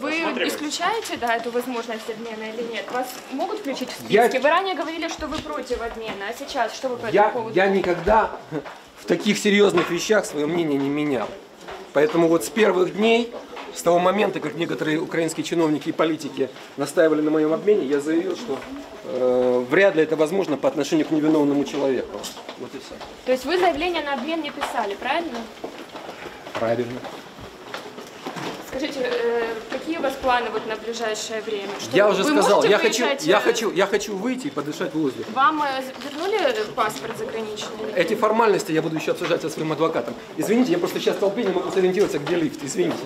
Вы исключаете, да, эту возможность обмена или нет? Вас могут включить в списки? Я- Вы ранее говорили, что вы против обмена, а сейчас что вы по этому Я, поводу? я никогда в таких серьезных вещах свое мнение не менял. Поэтому вот с первых дней, с того момента, как некоторые украинские чиновники и политики настаивали на моем обмене, я заявил, что э, вряд ли это возможно по отношению к невиновному человеку. Вот и все. То есть вы заявление на обмен не писали, правильно? Правильно. Скажите, э, у вас планы вот на ближайшее время? Что Я уже вы сказал, можете я хочу, я хочу, я хочу выйти и подышать воздухом. Вам э, вернули паспорт заграничный? Эти формальности я буду еще обсуждать со своим адвокатом. Извините, я просто сейчас в толпе не могу сориентироваться, где лифт. Извините.